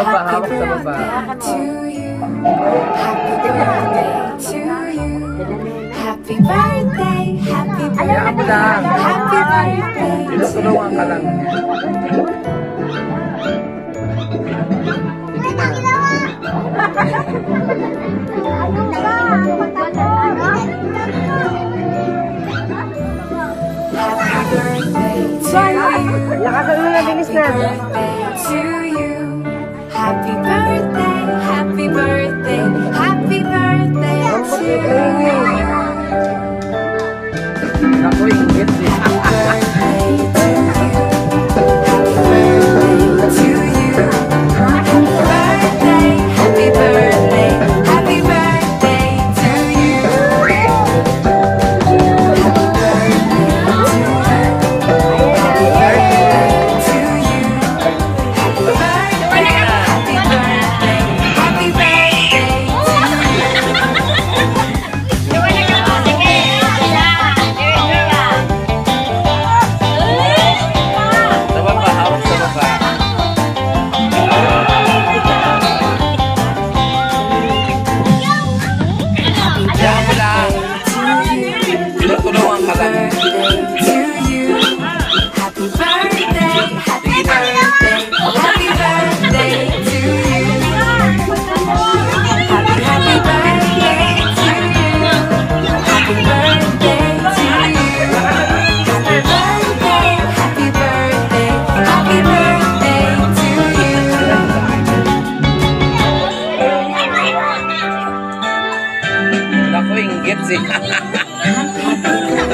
baba, hawak sa baba. Happy birthday to you. Happy birthday, happy birthday. Ayaw mo lang. Happy birthday. Tinutulungan ka lang. Sige na. Ano ba? Happy birthday to you. Nakakalo na, binis na.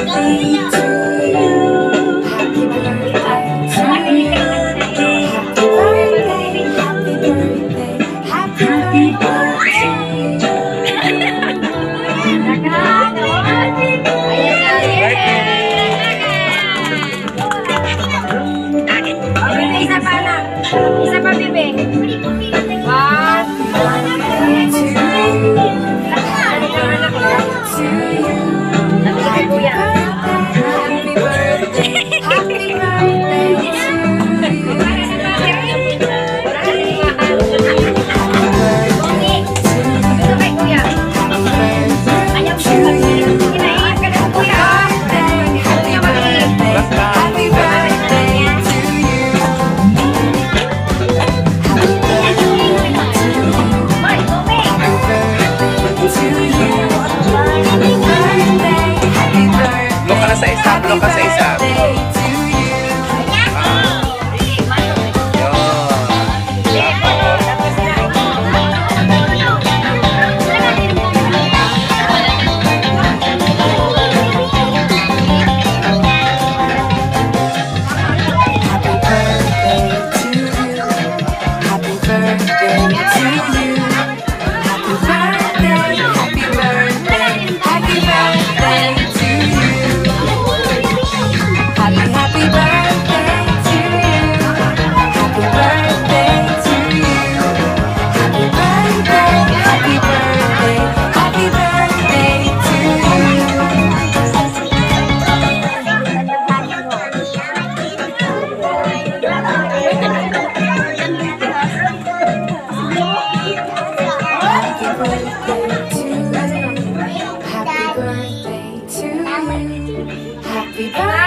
ありがとう。Happy birthday.